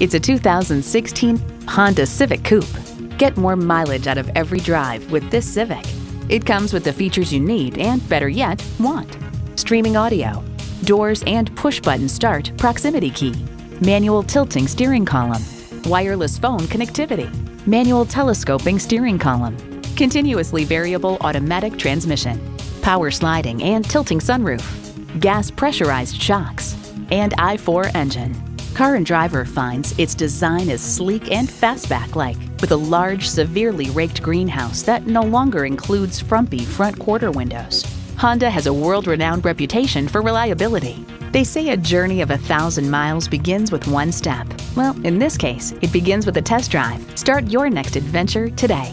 It's a 2016 Honda Civic Coupe. Get more mileage out of every drive with this Civic. It comes with the features you need and, better yet, want. Streaming audio, doors and push-button start proximity key, manual tilting steering column, wireless phone connectivity, manual telescoping steering column, continuously variable automatic transmission, power sliding and tilting sunroof, gas pressurized shocks, and i4 engine. Car and Driver finds its design is sleek and fastback-like, with a large, severely raked greenhouse that no longer includes frumpy front quarter windows. Honda has a world-renowned reputation for reliability. They say a journey of a thousand miles begins with one step. Well, in this case, it begins with a test drive. Start your next adventure today.